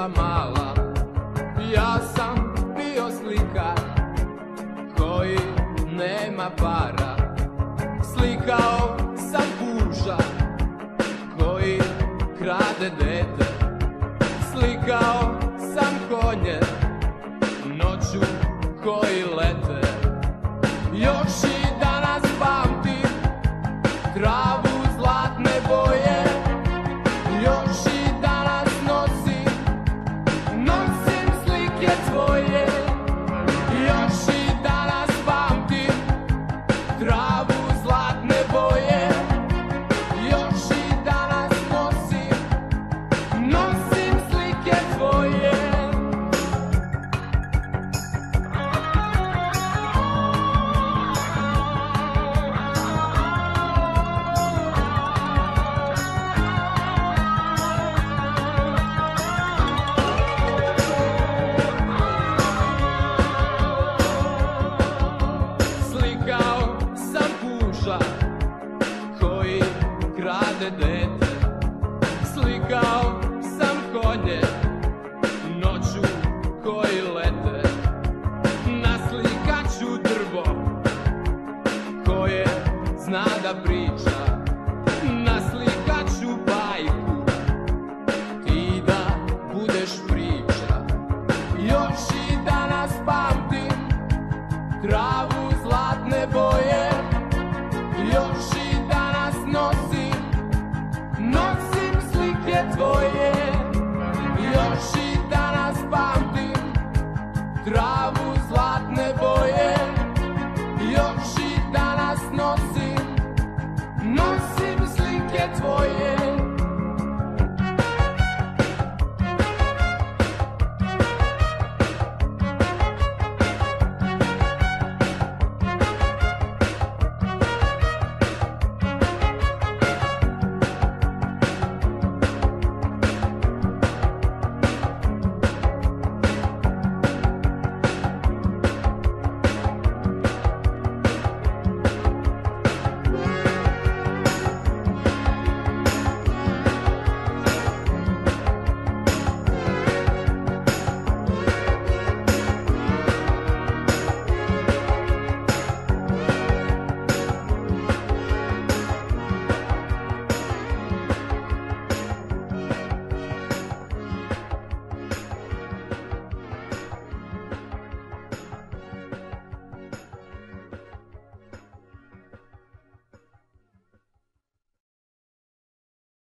bila mala. Ja sam bio slikar Koji nema para. Slikao sam kuža Koji krade dete. Slikao sam konje Noću koji Slike tvoje. Još i danas pamtim da priča Naslikat bajku. Ti da budeš priča Još i danas pamtim travu zlatne boje Još